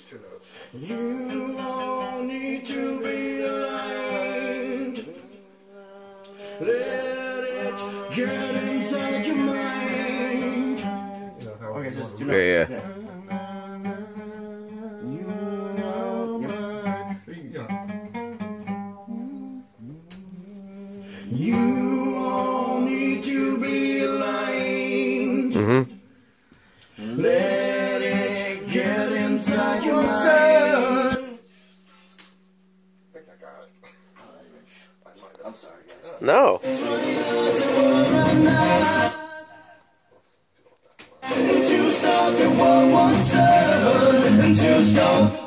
these two notes. You all need to be aligned. Let it get inside your mind. You know how Okay, so it's two notes. yeah. Yeah. You all need to be aligned. Mm-hmm. Let it get I'm sorry, guys. No. Two stars and one one seven and two stars.